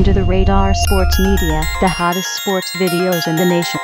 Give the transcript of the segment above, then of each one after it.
Under the Radar Sports Media, the hottest sports videos in the nation.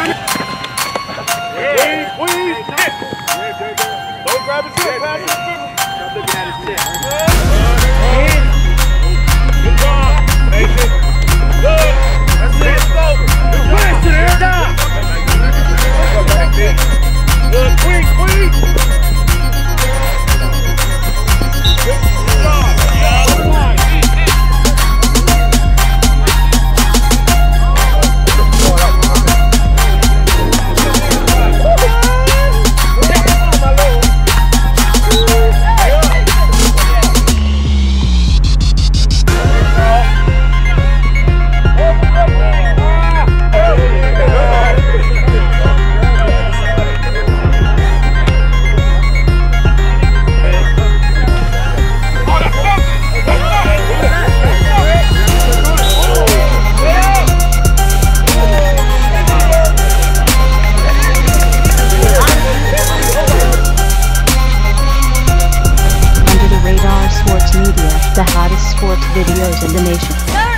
Please, please, Don't grab his hip, Patrick. Stop looking at his hip. The hottest sports videos in the nation.